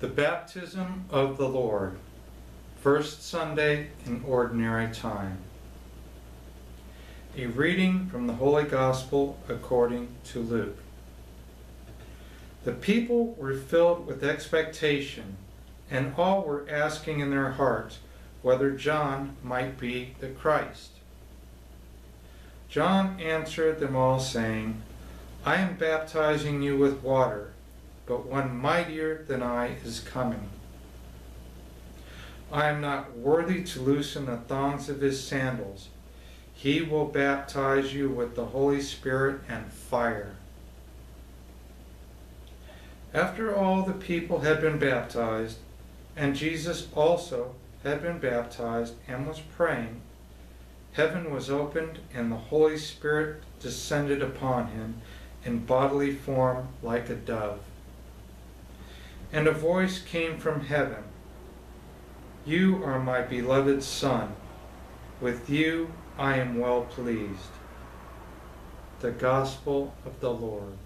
The Baptism of the Lord, First Sunday in Ordinary Time. A reading from the Holy Gospel according to Luke. The people were filled with expectation, and all were asking in their hearts whether John might be the Christ. John answered them all, saying, I am baptizing you with water but one mightier than I is coming. I am not worthy to loosen the thongs of his sandals. He will baptize you with the Holy Spirit and fire. After all the people had been baptized, and Jesus also had been baptized and was praying, heaven was opened and the Holy Spirit descended upon him in bodily form like a dove. And a voice came from heaven You are my beloved Son. With you I am well pleased. The Gospel of the Lord.